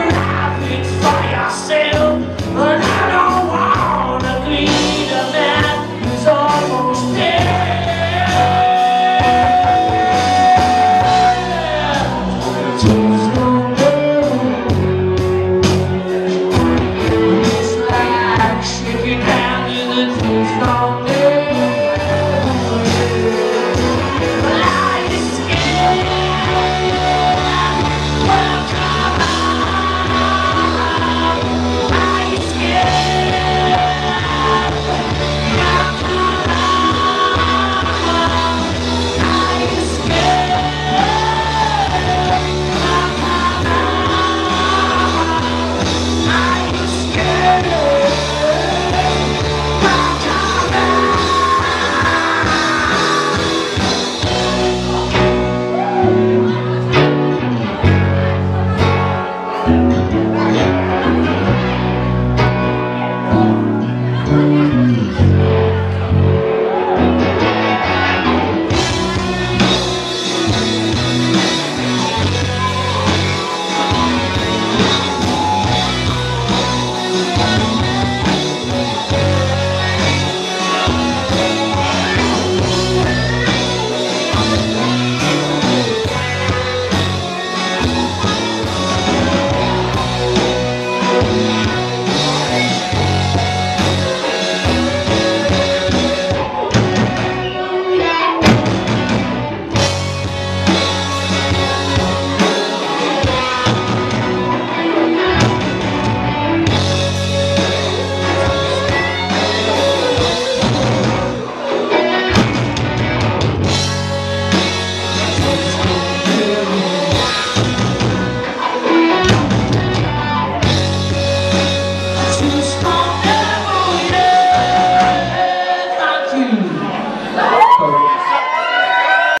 happy by yourself.